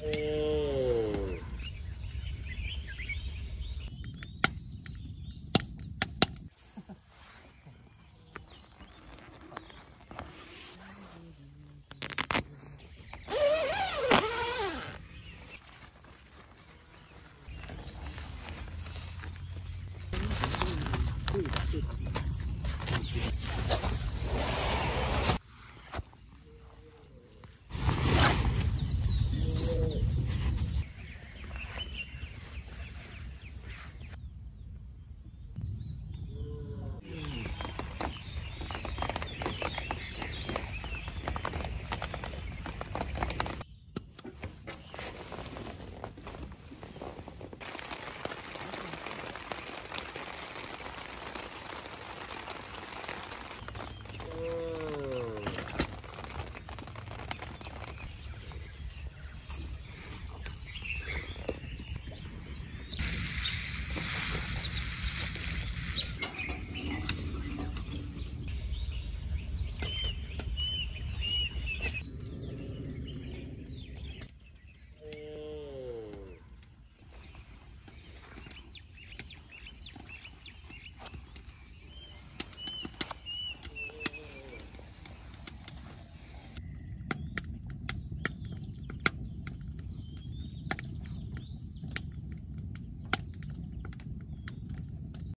โอ้